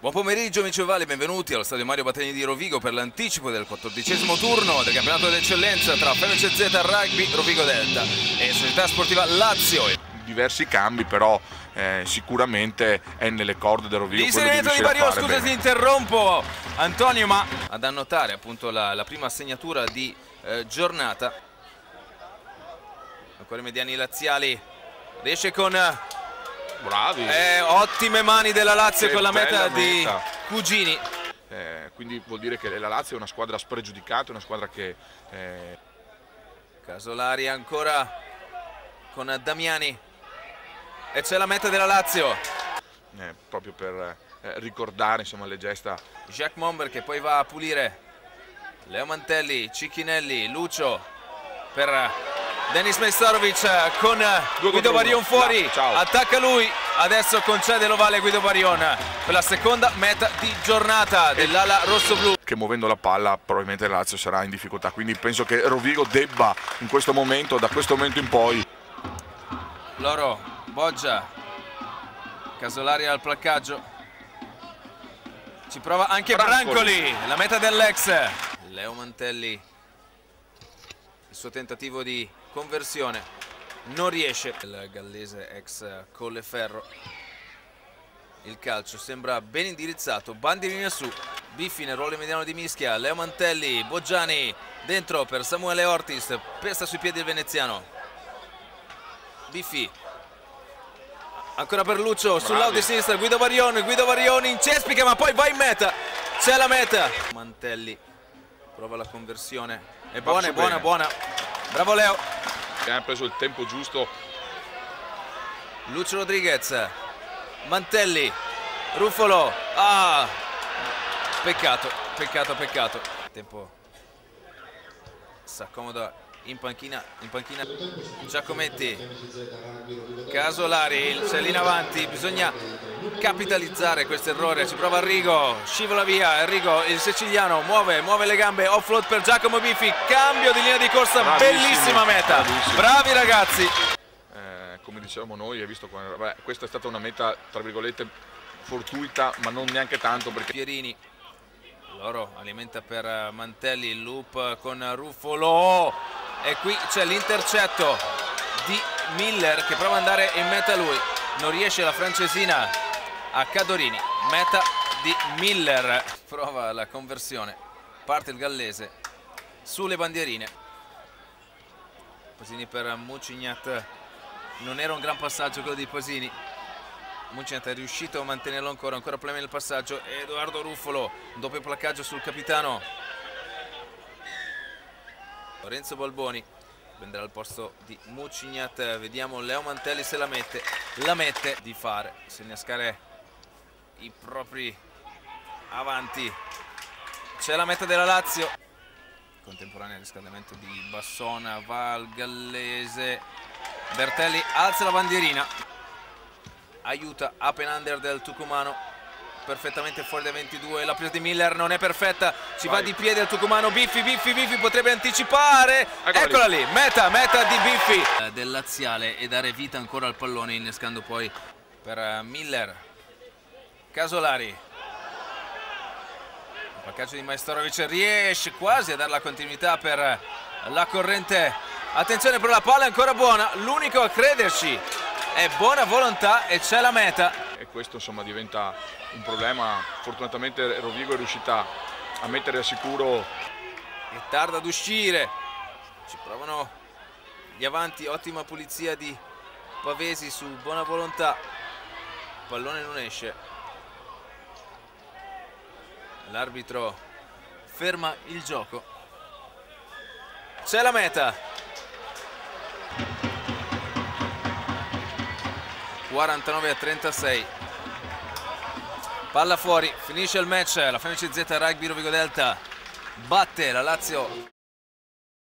Buon pomeriggio amici ovali, benvenuti allo stadio Mario Battagni di Rovigo per l'anticipo del quattordicesimo turno del campionato d'eccellenza tra FMCZ Rugby Rovigo Delta e Società Sportiva Lazio. Diversi cambi però eh, sicuramente è nelle corde del Rovigo. L'inserimento di, di Bario, scusa ti interrompo Antonio ma ad annotare appunto la, la prima segnatura di eh, giornata. Ancora i mediani laziali, riesce con Bravi. Eh, ottime mani della Lazio che con la meta, meta, di Cugini. Eh, quindi vuol dire che la Lazio è una squadra spregiudicata, una squadra che... Eh... Casolari ancora con Damiani. E c'è la meta della Lazio. Eh, proprio per eh, ricordare insomma, le gesta. Jacques Momber che poi va a pulire. Leo Mantelli, Cicchinelli, Lucio per Denis Mestorovic con Due Guido Barion fuori, no, attacca lui, adesso concede l'ovale Guido Barion. Per la seconda meta di giornata dell'ala rosso-blu. Che muovendo la palla probabilmente la Lazio sarà in difficoltà, quindi penso che Rovigo debba in questo momento, da questo momento in poi. Loro, Boggia, Casolari al placcaggio, ci prova anche Brancoli, Brancoli la meta dell'ex. Leo Mantelli, il suo tentativo di conversione. Non riesce. Il gallese ex Colleferro. Il calcio sembra ben indirizzato. Bandierina su. Biffi nel ruolo mediano di mischia. Leo Mantelli, Boggiani. Dentro per Samuele Ortis pesta sui piedi il veneziano. Biffi ancora per Lucio sul di sinistra Guido Varione Guido Varione in cespica ma poi va in meta. C'è la meta. Mantelli prova la conversione. È buona, è buona, buona bravo Leo. Ha preso il tempo giusto. Lucio Rodriguez Mantelli Ruffolo. Ah! Peccato peccato peccato. Tempo. Si accomoda in panchina, in panchina Giacometti Casolari il in avanti bisogna capitalizzare questo errore ci prova Arrigo scivola via Arrigo il siciliano muove muove le gambe offload per Giacomo Biffi cambio di linea di corsa Bravissimi. bellissima meta Bravissimi. bravi ragazzi eh, come dicevamo noi visto, beh, questa è stata una meta tra virgolette fortuita ma non neanche tanto perché Pierini loro alimenta per Mantelli il loop con Ruffolo e qui c'è l'intercetto di Miller che prova ad andare in meta lui. Non riesce la francesina a Cadorini. Meta di Miller. Prova la conversione. Parte il gallese sulle bandierine. Posini per Mucignat non era un gran passaggio quello di Posini. Mucignat è riuscito a mantenerlo ancora ancora problemi nel passaggio. Edoardo Ruffolo doppio placcaggio sul capitano Lorenzo Balboni prenderà il posto di Mucignat vediamo Leo Mantelli se la mette la mette di fare segnascare i propri avanti. C'è la meta della Lazio. Contemporanea riscaldamento di Bassona va al Gallese. Bertelli alza la bandierina. Aiuta Apenander del Tucumano perfettamente fuori dai 22 la presa di Miller non è perfetta ci Vai. va di piede al Tucumano Biffi Biffi Biffi potrebbe anticipare. Eccola, eccola lì. meta meta di Biffi. Eh, del laziale e dare vita ancora al pallone innescando poi per eh, Miller. Casolari. Il paccaggio di Maestorovic riesce quasi a dare la continuità per eh, la corrente. Attenzione però la palla è ancora buona. L'unico a crederci è buona volontà e c'è la meta e questo insomma diventa un problema. Fortunatamente Rovigo è riuscita a mettere a sicuro. E tarda ad uscire. Ci provano gli avanti, ottima pulizia di Pavesi su buona volontà. Pallone non esce. L'arbitro ferma il gioco. C'è la meta. 49 a 36 palla fuori finisce il match la FMCZ Rugby Rovigo Delta batte la Lazio